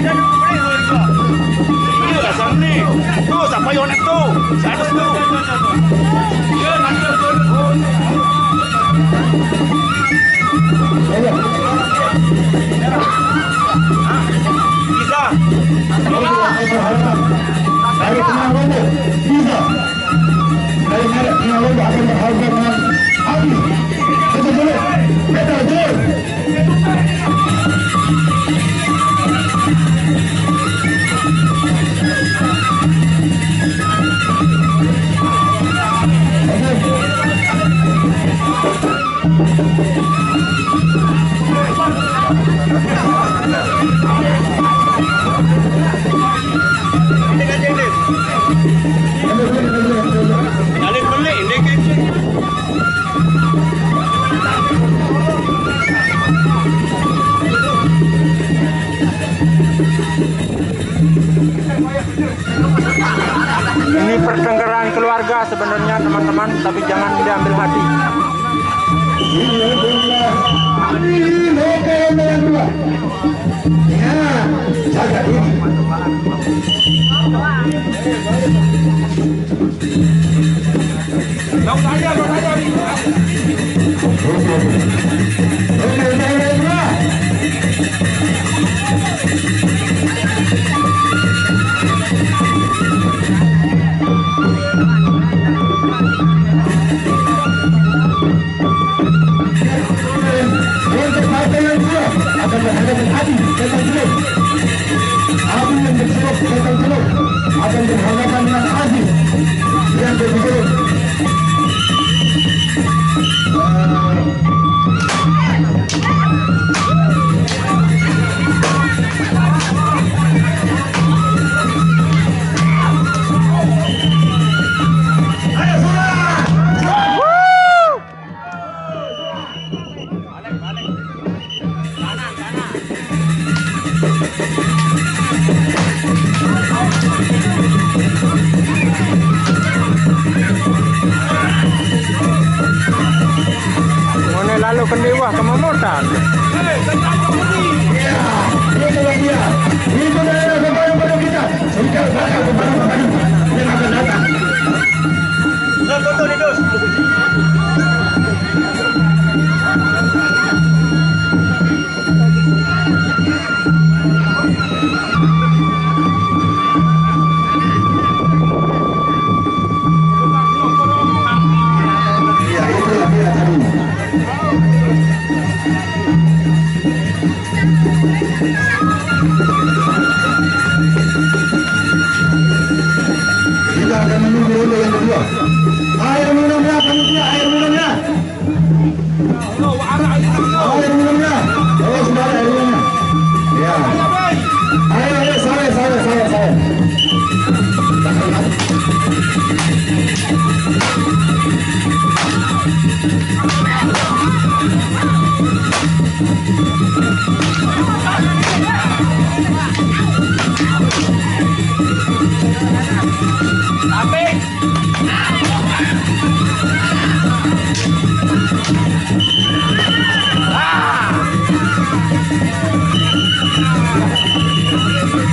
Ini lah sana Tu sampai orang tu. Sana tu. Ini pertengkaran keluarga sebenarnya teman-teman, tapi jangan diambil hati. Ya, Mana lalu kendewa ke Mamutan. Ya, itulah dia. Itu dia pemain-pemain kita. Jika banyak pemain-pemain yang Thank.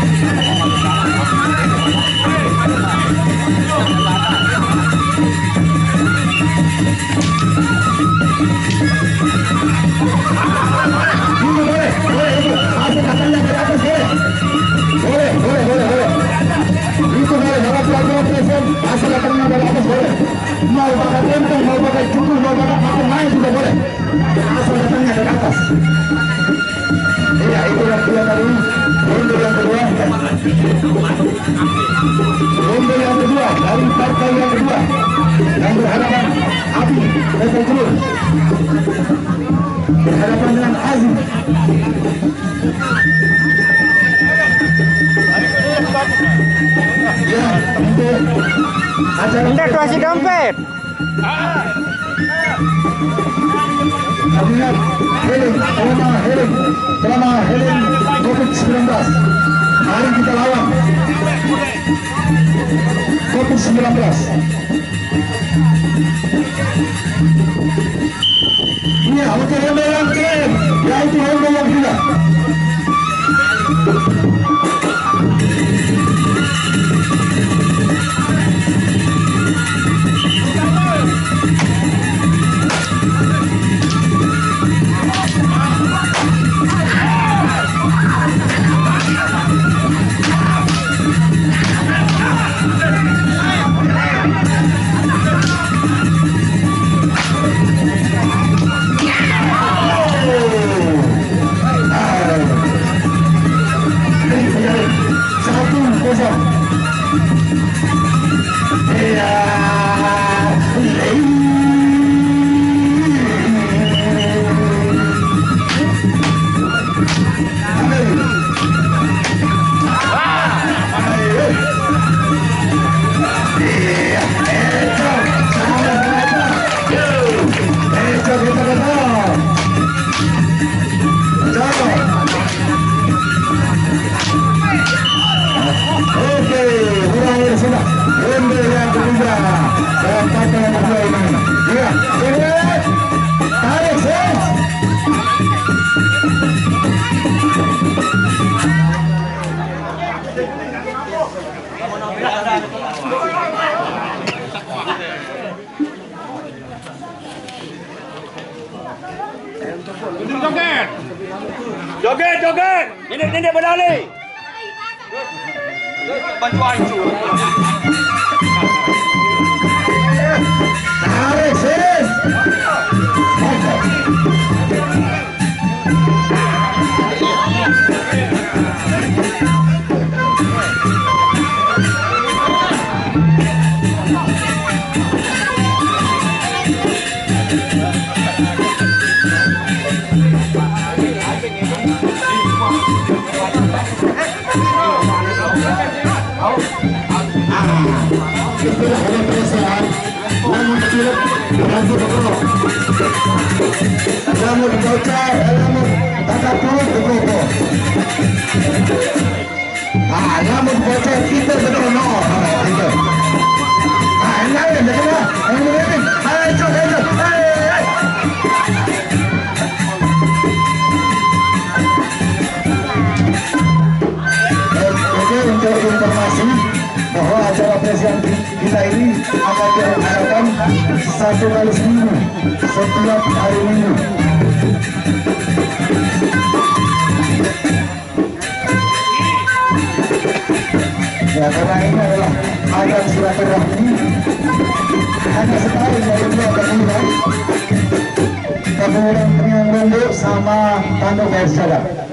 Iya, itu yang kedua tadi. Ronde yang kedua. Ronde yang kedua dari partai yang kedua. Yang berhadapan Abi, Presiden Telur. Berhadapan dengan Azim. Ya, untuk acara kasih dompet. Kabinet Heling, selama Heling, selama Heling COVID-19. Mari kita lawan Joget, joget. Joget, joget. Ini ini berlari. Baju hancur. Tarik sis. Andamos de volta, andamos hasta pronto, grupo. Ah, andamos de volta, quita de no, no. Ah, andamos de volta, andamos de volta. Ah, eso, eso, ay, ay. Oke, untuk informasi bahwa acara presiden kita ini akan diadakan satu kali seminggu setiap hari minggu. Ya karena ini adalah ajang silaturahmi hanya setahun dari dua kemudian kemudian Londo sama Tando Kaisada.